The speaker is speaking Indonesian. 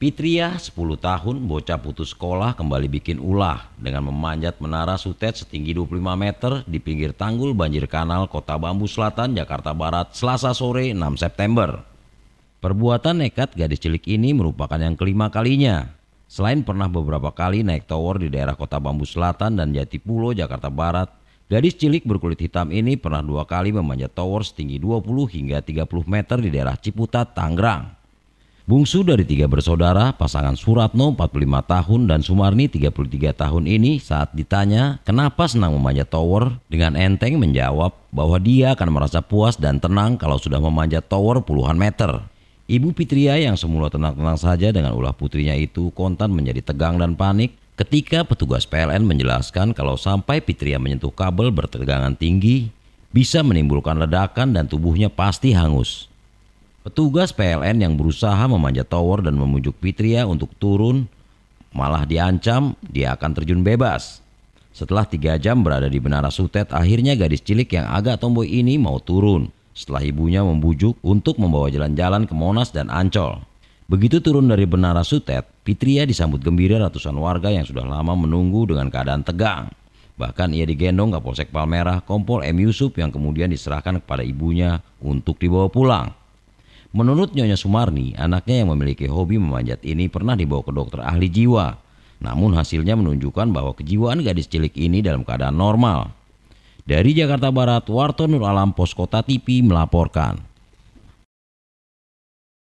Pitria 10 tahun bocah putus sekolah kembali bikin ulah dengan memanjat menara sutet setinggi 25 meter di pinggir tanggul banjir kanal Kota Bambu Selatan, Jakarta Barat, Selasa sore 6 September. Perbuatan nekat gadis cilik ini merupakan yang kelima kalinya. Selain pernah beberapa kali naik tower di daerah Kota Bambu Selatan dan Jatipulo, Jakarta Barat, gadis cilik berkulit hitam ini pernah dua kali memanjat tower setinggi 20 hingga 30 meter di daerah Ciputat, Tangerang. Bungsu dari tiga bersaudara, pasangan Suratno 45 tahun dan Sumarni 33 tahun ini saat ditanya kenapa senang memanjat tower, dengan enteng menjawab bahwa dia akan merasa puas dan tenang kalau sudah memanjat tower puluhan meter. Ibu Pitria yang semula tenang-tenang saja dengan ulah putrinya itu kontan menjadi tegang dan panik ketika petugas PLN menjelaskan kalau sampai Pitria menyentuh kabel bertegangan tinggi bisa menimbulkan ledakan dan tubuhnya pasti hangus. Petugas PLN yang berusaha memanjat tower dan memujuk Pitria untuk turun malah diancam dia akan terjun bebas. Setelah tiga jam berada di Menara Sutet, akhirnya gadis cilik yang agak tomboy ini mau turun. Setelah ibunya membujuk untuk membawa jalan-jalan ke Monas dan Ancol. Begitu turun dari Menara Sutet, Pitria disambut gembira ratusan warga yang sudah lama menunggu dengan keadaan tegang. Bahkan ia digendong ke Polsek Palmerah Kompol M. Yusuf yang kemudian diserahkan kepada ibunya untuk dibawa pulang. Menurut Nyonya Sumarni, anaknya yang memiliki hobi memanjat ini pernah dibawa ke dokter ahli jiwa. Namun hasilnya menunjukkan bahwa kejiwaan gadis cilik ini dalam keadaan normal. Dari Jakarta Barat, Warto Nur Alam Pos Kota TV melaporkan.